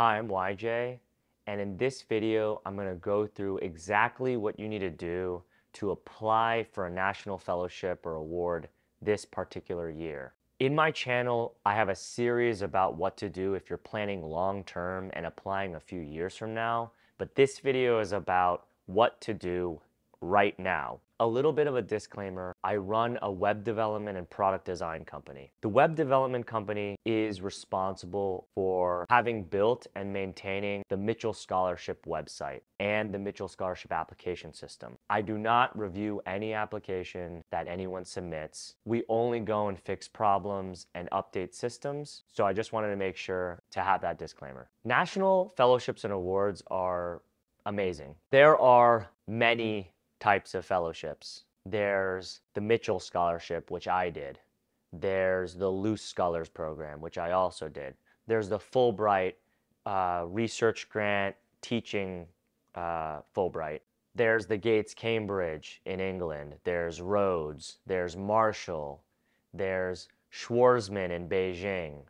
Hi, I'm YJ, and in this video, I'm gonna go through exactly what you need to do to apply for a national fellowship or award this particular year. In my channel, I have a series about what to do if you're planning long term and applying a few years from now, but this video is about what to do right now. A little bit of a disclaimer I run a web development and product design company. The web development company is responsible for having built and maintaining the Mitchell Scholarship website and the Mitchell Scholarship application system. I do not review any application that anyone submits. We only go and fix problems and update systems. So I just wanted to make sure to have that disclaimer. National fellowships and awards are amazing. There are many types of fellowships. There's the Mitchell Scholarship, which I did. There's the Luce Scholars Program, which I also did. There's the Fulbright uh, Research Grant Teaching uh, Fulbright. There's the Gates Cambridge in England. There's Rhodes. There's Marshall. There's Schwarzman in Beijing.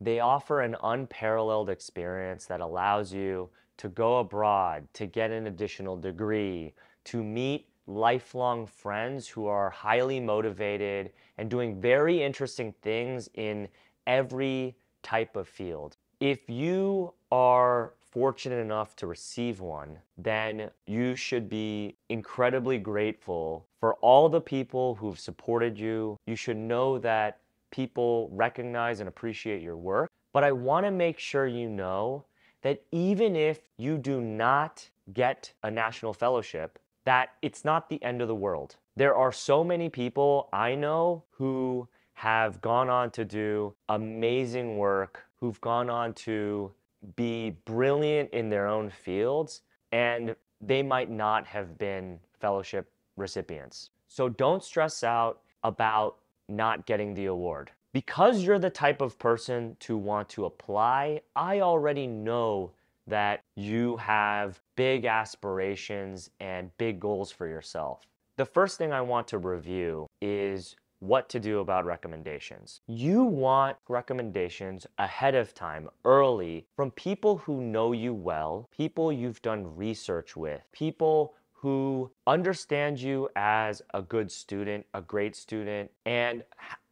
They offer an unparalleled experience that allows you to go abroad, to get an additional degree, to meet lifelong friends who are highly motivated and doing very interesting things in every type of field. If you are fortunate enough to receive one, then you should be incredibly grateful for all the people who've supported you. You should know that people recognize and appreciate your work. But I want to make sure you know that even if you do not get a national fellowship, that it's not the end of the world. There are so many people I know who have gone on to do amazing work, who've gone on to be brilliant in their own fields, and they might not have been fellowship recipients. So don't stress out about not getting the award. Because you're the type of person to want to apply, I already know that you have big aspirations and big goals for yourself. The first thing I want to review is what to do about recommendations. You want recommendations ahead of time, early, from people who know you well, people you've done research with, people who understand you as a good student, a great student, and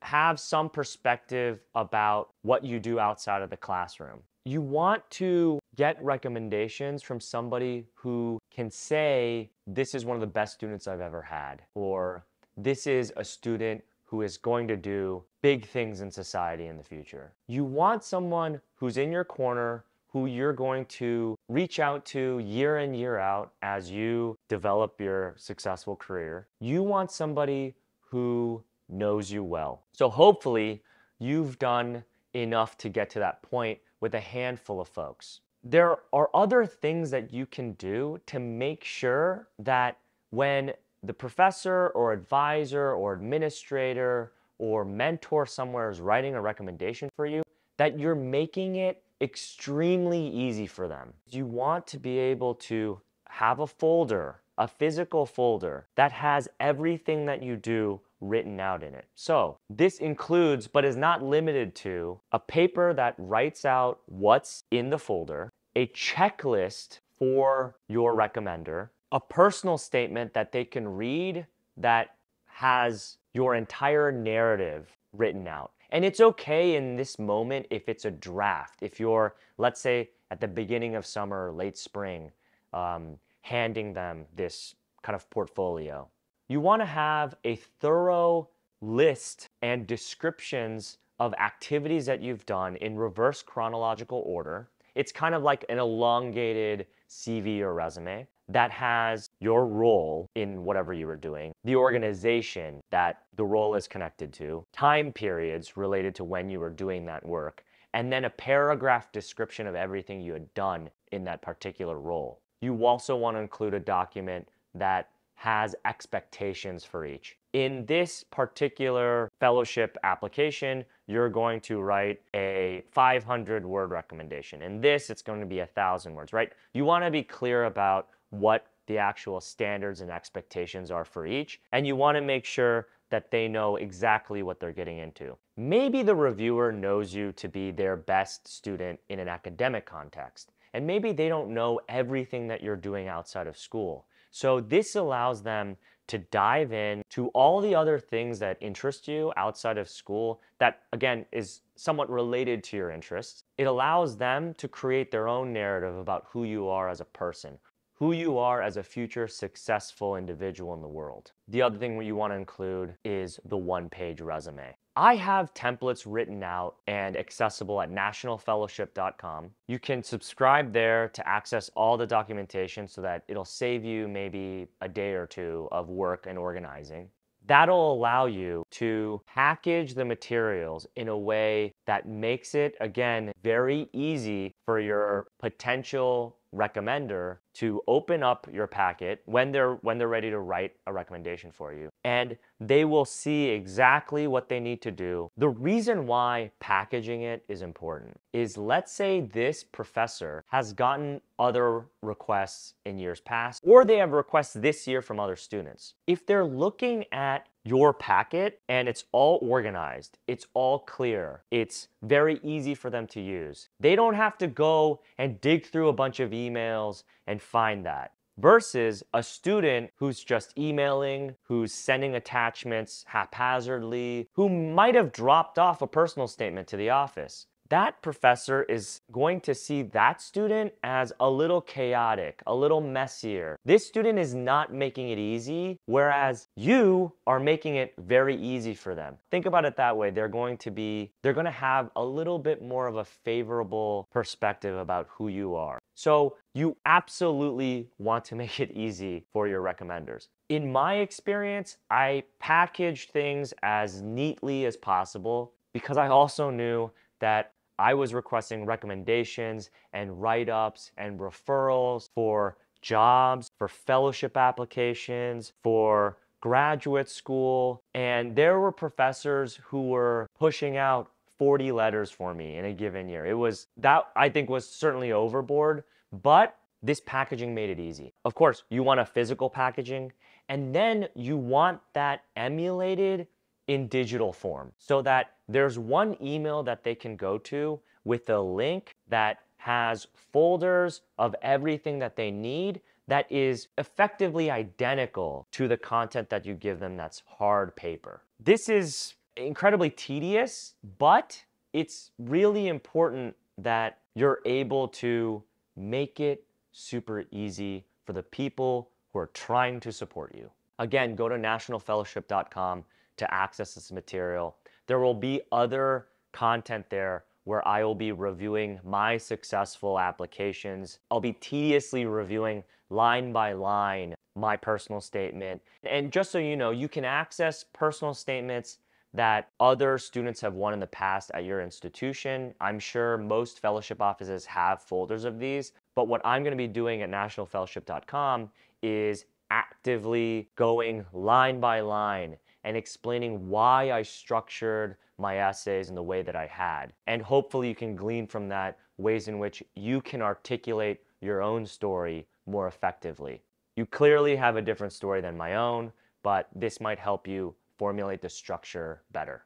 have some perspective about what you do outside of the classroom you want to get recommendations from somebody who can say, This is one of the best students I've ever had, or this is a student who is going to do big things in society in the future. You want someone who's in your corner, who you're going to reach out to year in, year out as you develop your successful career. You want somebody who knows you well. So hopefully, you've done enough to get to that point with a handful of folks. There are other things that you can do to make sure that when the professor or advisor or administrator or mentor somewhere is writing a recommendation for you, that you're making it extremely easy for them. You want to be able to have a folder, a physical folder that has everything that you do written out in it. So this includes, but is not limited to, a paper that writes out what's in the folder, a checklist for your recommender, a personal statement that they can read that has your entire narrative written out. And it's okay in this moment if it's a draft. If you're, let's say, at the beginning of summer late spring, um, handing them this kind of portfolio you want to have a thorough list and descriptions of activities that you've done in reverse chronological order. It's kind of like an elongated CV or resume that has your role in whatever you were doing, the organization that the role is connected to, time periods related to when you were doing that work, and then a paragraph description of everything you had done in that particular role. You also want to include a document that has expectations for each. In this particular fellowship application, you're going to write a 500 word recommendation. In this, it's going to be a thousand words, right? You want to be clear about what the actual standards and expectations are for each. And you want to make sure that they know exactly what they're getting into. Maybe the reviewer knows you to be their best student in an academic context, and maybe they don't know everything that you're doing outside of school. So this allows them to dive in to all the other things that interest you outside of school that again is somewhat related to your interests. It allows them to create their own narrative about who you are as a person, who you are as a future successful individual in the world. The other thing you want to include is the one page resume. I have templates written out and accessible at nationalfellowship.com. You can subscribe there to access all the documentation so that it'll save you maybe a day or two of work and organizing. That'll allow you to package the materials in a way that makes it, again, very easy for your potential recommender to open up your packet when they're when they're ready to write a recommendation for you and they will see exactly what they need to do. The reason why packaging it is important is let's say this professor has gotten other requests in years past or they have requests this year from other students. If they're looking at your packet and it's all organized, it's all clear, it's very easy for them to use. They don't have to go and dig through a bunch of emails and find that. Versus a student who's just emailing, who's sending attachments haphazardly, who might have dropped off a personal statement to the office that professor is going to see that student as a little chaotic, a little messier. This student is not making it easy, whereas you are making it very easy for them. Think about it that way. They're going to be, they're going to have a little bit more of a favorable perspective about who you are. So you absolutely want to make it easy for your recommenders. In my experience, I packaged things as neatly as possible because I also knew that I was requesting recommendations and write ups and referrals for jobs, for fellowship applications, for graduate school. And there were professors who were pushing out 40 letters for me in a given year. It was that I think was certainly overboard, but this packaging made it easy. Of course, you want a physical packaging, and then you want that emulated in digital form so that there's one email that they can go to with a link that has folders of everything that they need that is effectively identical to the content that you give them that's hard paper. This is incredibly tedious, but it's really important that you're able to make it super easy for the people who are trying to support you. Again, go to nationalfellowship.com to access this material. There will be other content there where I will be reviewing my successful applications. I'll be tediously reviewing line by line my personal statement. And just so you know, you can access personal statements that other students have won in the past at your institution. I'm sure most fellowship offices have folders of these, but what I'm going to be doing at nationalfellowship.com is actively going line by line and explaining why I structured my essays in the way that I had. And hopefully you can glean from that ways in which you can articulate your own story more effectively. You clearly have a different story than my own, but this might help you formulate the structure better.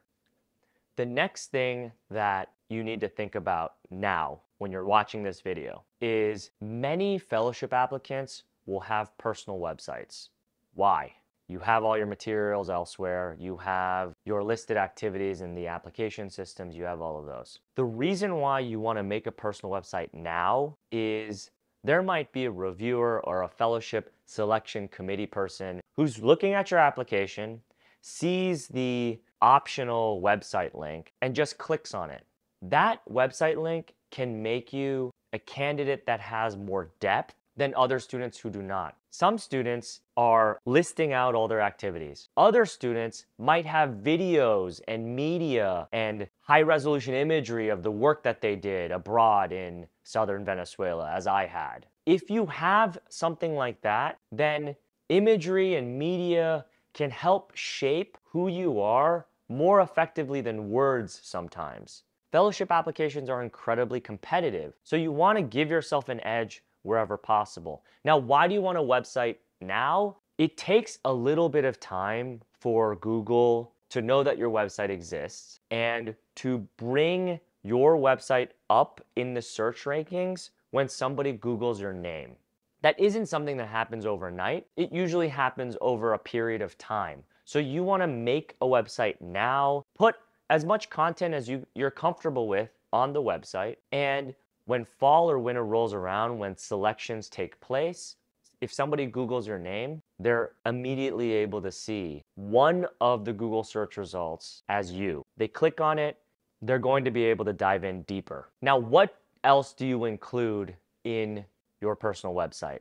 The next thing that you need to think about now when you're watching this video is many fellowship applicants will have personal websites. Why? You have all your materials elsewhere. You have your listed activities in the application systems. You have all of those. The reason why you want to make a personal website now is there might be a reviewer or a fellowship selection committee person who's looking at your application, sees the optional website link, and just clicks on it. That website link can make you a candidate that has more depth than other students who do not. Some students are listing out all their activities. Other students might have videos and media and high resolution imagery of the work that they did abroad in southern Venezuela, as I had. If you have something like that, then imagery and media can help shape who you are more effectively than words sometimes. Fellowship applications are incredibly competitive, so you want to give yourself an edge wherever possible. Now, why do you want a website now? It takes a little bit of time for Google to know that your website exists and to bring your website up in the search rankings when somebody Googles your name. That isn't something that happens overnight. It usually happens over a period of time. So you want to make a website now, put as much content as you, you're comfortable with on the website. And when fall or winter rolls around, when selections take place, if somebody Googles your name, they're immediately able to see one of the Google search results as you. They click on it, they're going to be able to dive in deeper. Now, what else do you include in your personal website?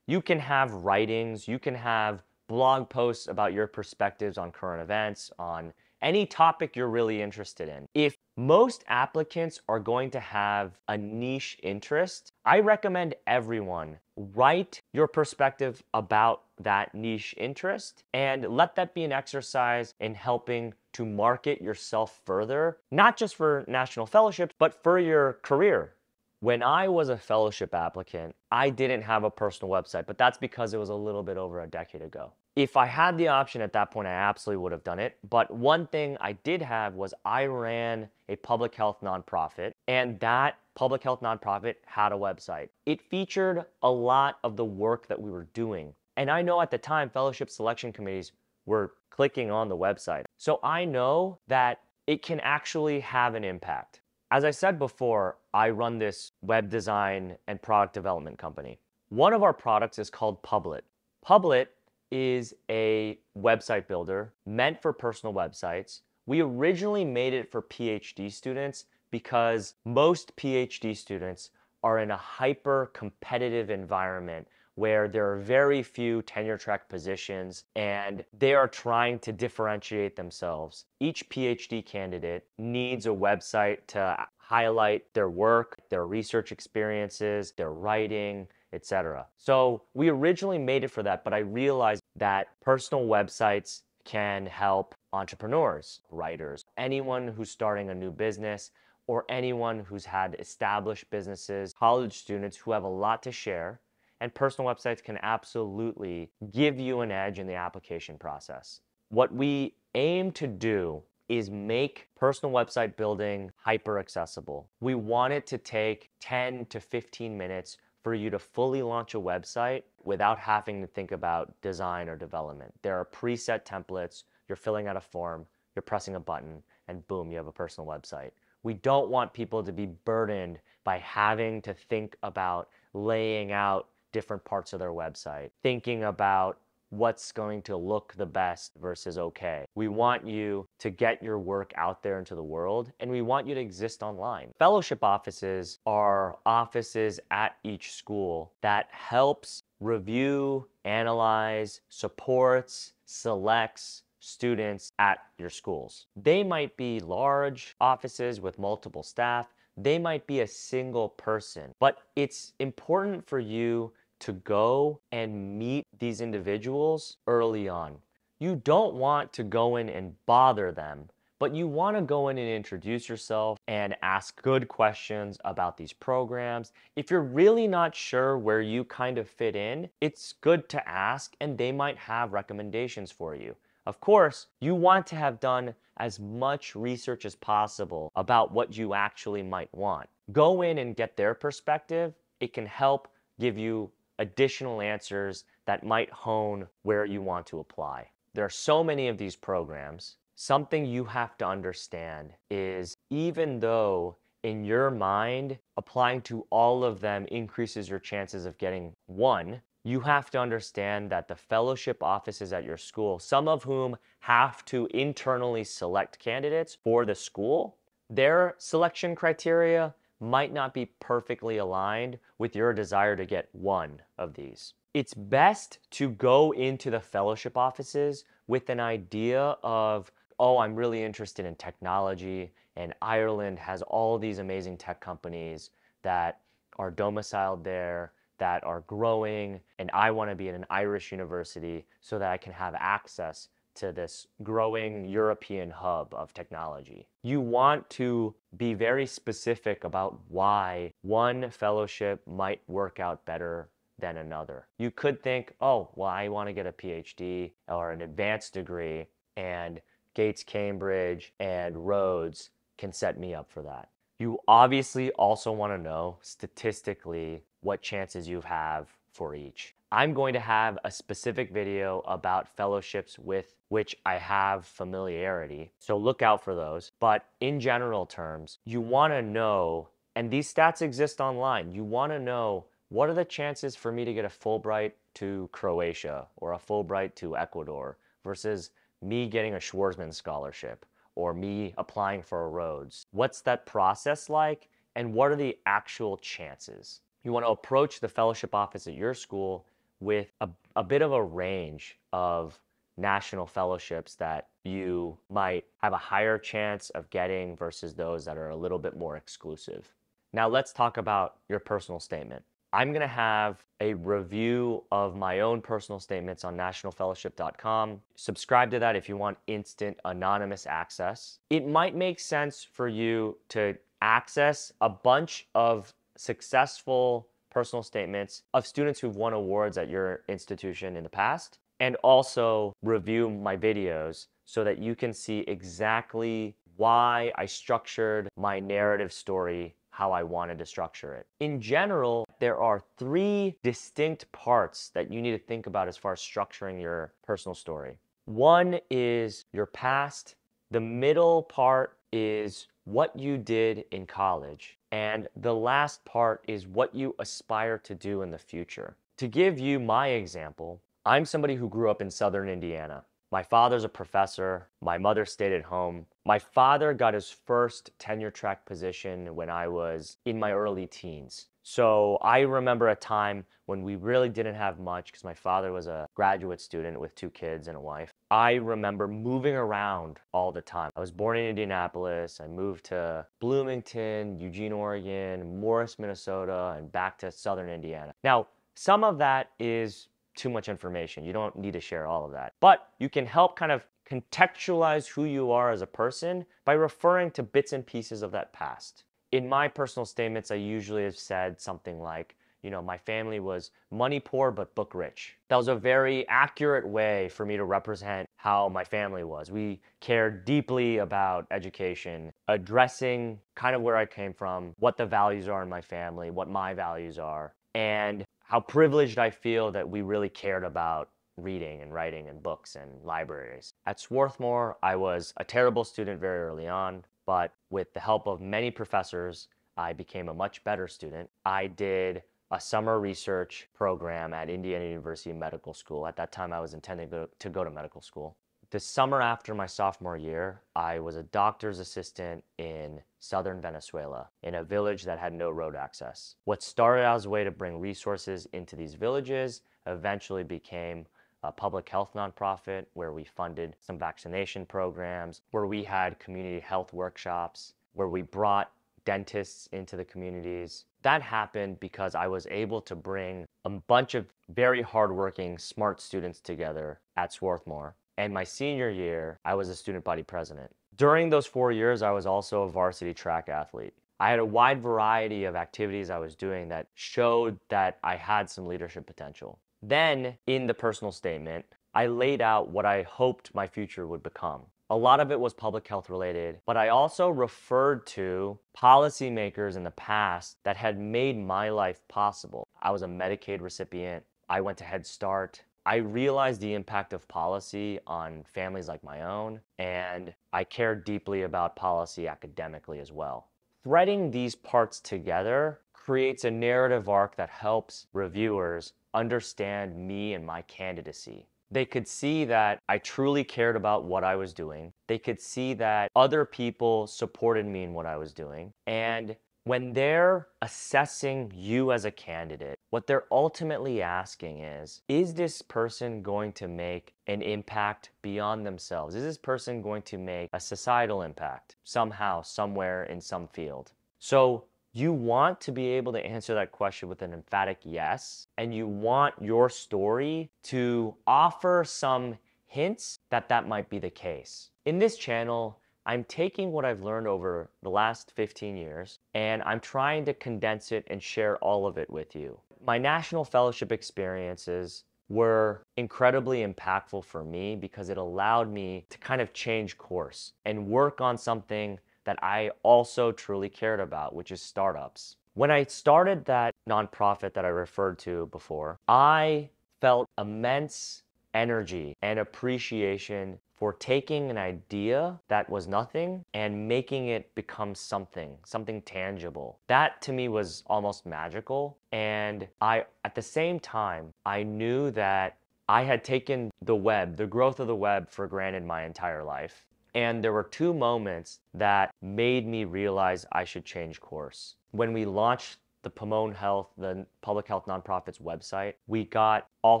You can have writings, you can have blog posts about your perspectives on current events, on any topic you're really interested in. If most applicants are going to have a niche interest, I recommend everyone write your perspective about that niche interest and let that be an exercise in helping to market yourself further, not just for national fellowships, but for your career. When I was a fellowship applicant, I didn't have a personal website, but that's because it was a little bit over a decade ago if I had the option at that point, I absolutely would have done it. But one thing I did have was I ran a public health nonprofit, and that public health nonprofit had a website. It featured a lot of the work that we were doing. And I know at the time, fellowship selection committees were clicking on the website. So I know that it can actually have an impact. As I said before, I run this web design and product development company. One of our products is called Publit. Publet is a website builder meant for personal websites. We originally made it for PhD students because most PhD students are in a hyper competitive environment where there are very few tenure track positions and they are trying to differentiate themselves. Each PhD candidate needs a website to highlight their work, their research experiences, their writing, etc. So we originally made it for that, but I realized that personal websites can help entrepreneurs, writers, anyone who's starting a new business, or anyone who's had established businesses, college students who have a lot to share. And personal websites can absolutely give you an edge in the application process. What we aim to do is make personal website building hyper accessible. We want it to take 10 to 15 minutes for you to fully launch a website without having to think about design or development. There are preset templates, you're filling out a form, you're pressing a button, and boom, you have a personal website. We don't want people to be burdened by having to think about laying out different parts of their website, thinking about what's going to look the best versus okay. We want you to get your work out there into the world and we want you to exist online. Fellowship offices are offices at each school that helps review, analyze, supports, selects, students at your schools. They might be large offices with multiple staff. They might be a single person, but it's important for you to go and meet these individuals early on. You don't want to go in and bother them, but you want to go in and introduce yourself and ask good questions about these programs. If you're really not sure where you kind of fit in, it's good to ask and they might have recommendations for you. Of course, you want to have done as much research as possible about what you actually might want. Go in and get their perspective. It can help give you additional answers that might hone where you want to apply. There are so many of these programs. Something you have to understand is even though in your mind applying to all of them increases your chances of getting one, you have to understand that the fellowship offices at your school, some of whom have to internally select candidates for the school, their selection criteria might not be perfectly aligned with your desire to get one of these. It's best to go into the fellowship offices with an idea of, oh, I'm really interested in technology, and Ireland has all these amazing tech companies that are domiciled there, that are growing, and I want to be in an Irish university so that I can have access to this growing European hub of technology. You want to be very specific about why one fellowship might work out better than another. You could think, oh, well, I want to get a PhD or an advanced degree and Gates Cambridge and Rhodes can set me up for that. You obviously also want to know statistically what chances you have for each. I'm going to have a specific video about fellowships with which I have familiarity, so look out for those. But in general terms, you want to know, and these stats exist online, you want to know what are the chances for me to get a Fulbright to Croatia or a Fulbright to Ecuador versus me getting a Schwarzman scholarship or me applying for a Rhodes? What's that process like and what are the actual chances? You want to approach the fellowship office at your school with a, a bit of a range of national fellowships that you might have a higher chance of getting versus those that are a little bit more exclusive. Now let's talk about your personal statement. I'm going to have a review of my own personal statements on nationalfellowship.com. Subscribe to that if you want instant anonymous access. It might make sense for you to access a bunch of successful personal statements of students who've won awards at your institution in the past and also review my videos so that you can see exactly why I structured my narrative story how I wanted to structure it. In general, there are three distinct parts that you need to think about as far as structuring your personal story. One is your past, the middle part is what you did in college, and the last part is what you aspire to do in the future. To give you my example, I'm somebody who grew up in southern Indiana. My father's a professor. My mother stayed at home. My father got his first tenure track position when I was in my early teens. So I remember a time when we really didn't have much because my father was a graduate student with two kids and a wife. I remember moving around all the time. I was born in Indianapolis. I moved to Bloomington, Eugene, Oregon, Morris, Minnesota, and back to southern Indiana. Now, some of that is too much information. You don't need to share all of that. But you can help kind of contextualize who you are as a person by referring to bits and pieces of that past. In my personal statements, I usually have said something like, you know, my family was money poor but book rich. That was a very accurate way for me to represent how my family was. We cared deeply about education, addressing kind of where I came from, what the values are in my family, what my values are, and how privileged I feel that we really cared about reading and writing and books and libraries. At Swarthmore, I was a terrible student very early on, but with the help of many professors, I became a much better student. I did a summer research program at Indiana University Medical School. At that time, I was intending to, to go to medical school. The summer after my sophomore year, I was a doctor's assistant in southern Venezuela in a village that had no road access. What started out as a way to bring resources into these villages eventually became a public health nonprofit where we funded some vaccination programs, where we had community health workshops, where we brought dentists into the communities. That happened because I was able to bring a bunch of very hardworking, smart students together at Swarthmore and my senior year, I was a student body president. During those four years, I was also a varsity track athlete. I had a wide variety of activities I was doing that showed that I had some leadership potential. Then, in the personal statement, I laid out what I hoped my future would become. A lot of it was public health related, but I also referred to policymakers in the past that had made my life possible. I was a Medicaid recipient. I went to Head Start. I realized the impact of policy on families like my own, and I care deeply about policy academically as well. Threading these parts together creates a narrative arc that helps reviewers understand me and my candidacy. They could see that I truly cared about what I was doing. They could see that other people supported me in what I was doing. And when they're assessing you as a candidate, what they're ultimately asking is Is this person going to make an impact beyond themselves? Is this person going to make a societal impact somehow, somewhere, in some field? So, you want to be able to answer that question with an emphatic yes, and you want your story to offer some hints that that might be the case. In this channel, I'm taking what I've learned over the last 15 years and I'm trying to condense it and share all of it with you. My national fellowship experiences were incredibly impactful for me because it allowed me to kind of change course and work on something that I also truly cared about, which is startups. When I started that nonprofit that I referred to before, I felt immense energy and appreciation for taking an idea that was nothing and making it become something, something tangible. That to me was almost magical. And I, at the same time, I knew that I had taken the web, the growth of the web for granted my entire life. And there were two moments that made me realize I should change course. When we launched the Pomone Health, the public health nonprofit's website, we got all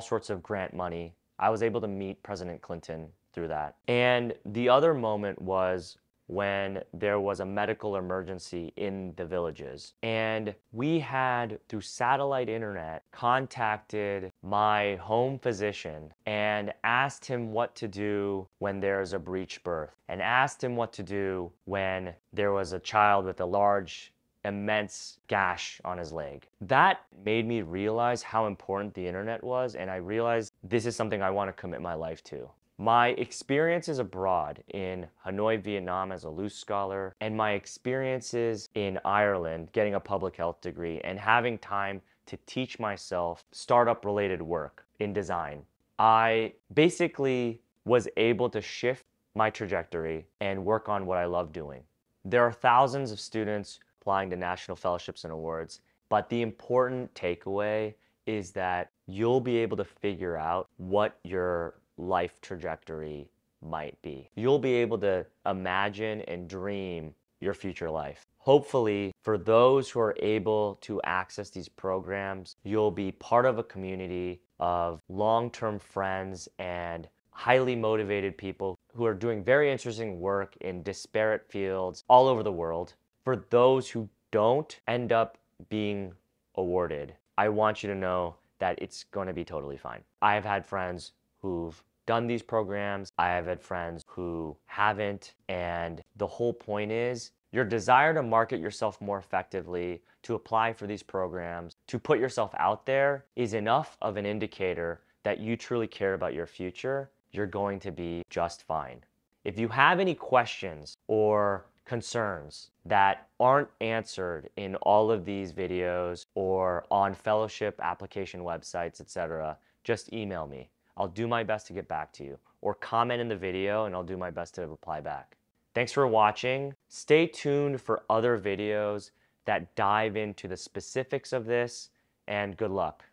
sorts of grant money. I was able to meet President Clinton through that. And the other moment was when there was a medical emergency in the villages. And we had, through satellite internet, contacted my home physician and asked him what to do when there's a breech birth, and asked him what to do when there was a child with a large immense gash on his leg. That made me realize how important the internet was, and I realized this is something I want to commit my life to. My experiences abroad in Hanoi, Vietnam as a Luce Scholar, and my experiences in Ireland getting a public health degree and having time to teach myself startup related work in design, I basically was able to shift my trajectory and work on what I love doing. There are thousands of students applying to national fellowships and awards, but the important takeaway is that you'll be able to figure out what your life trajectory might be. You'll be able to imagine and dream your future life. Hopefully, for those who are able to access these programs, you'll be part of a community of long term friends and highly motivated people who are doing very interesting work in disparate fields all over the world. For those who don't end up being awarded, I want you to know that it's going to be totally fine. I have had friends who've done these programs. I have had friends who haven't. And the whole point is your desire to market yourself more effectively, to apply for these programs, to put yourself out there is enough of an indicator that you truly care about your future. You're going to be just fine. If you have any questions or concerns that aren't answered in all of these videos or on fellowship application websites, etc., just email me. I'll do my best to get back to you. Or comment in the video and I'll do my best to reply back. Thanks for watching. Stay tuned for other videos that dive into the specifics of this and good luck.